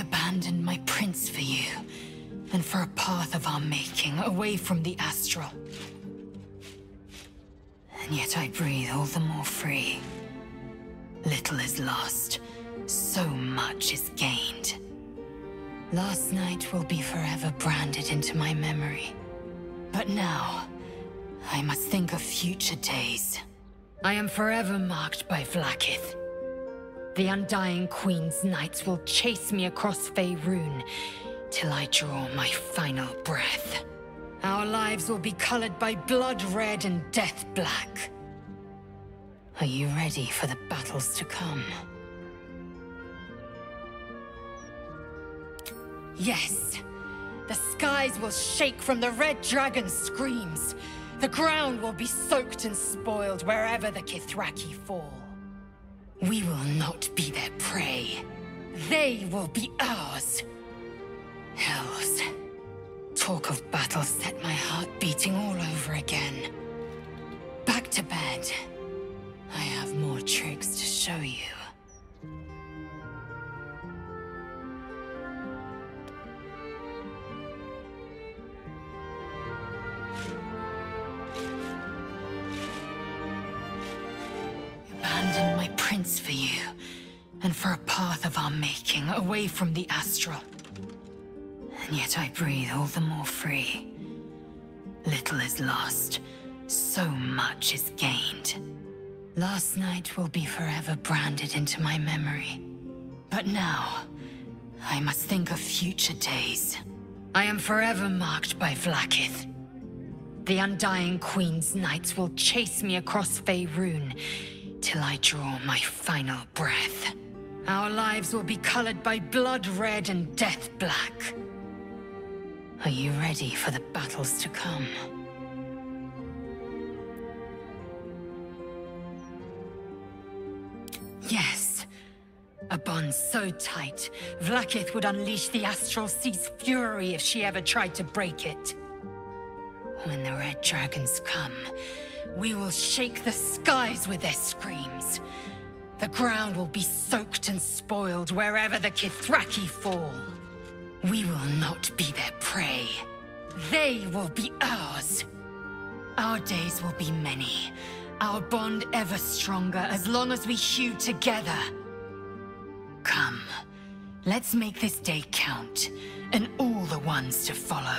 abandoned my prince for you, and for a path of our making, away from the astral. And yet I breathe all the more free. Little is lost, so much is gained. Last night will be forever branded into my memory. But now, I must think of future days. I am forever marked by Vlaakith. The Undying Queen's knights will chase me across Faerun till I draw my final breath. Our lives will be colored by blood red and death black. Are you ready for the battles to come? Yes! The skies will shake from the Red Dragon's screams. The ground will be soaked and spoiled wherever the Kithraki fall. We will not be their prey. They will be ours. Hells. Talk of battle set my heart beating all over again. Back to bed. I have more tricks to show you. For you, and for a path of our making, away from the astral. And yet I breathe all the more free. Little is lost, so much is gained. Last night will be forever branded into my memory. But now, I must think of future days. I am forever marked by Vlaakith. The Undying Queen's knights will chase me across Faerun till I draw my final breath. Our lives will be colored by blood red and death black. Are you ready for the battles to come? Yes. A bond so tight, Vlaakith would unleash the Astral Sea's fury if she ever tried to break it. When the Red Dragons come, we will shake the skies with their screams. The ground will be soaked and spoiled wherever the Kithraki fall. We will not be their prey. They will be ours. Our days will be many. Our bond ever stronger as long as we hew together. Come, let's make this day count, and all the ones to follow.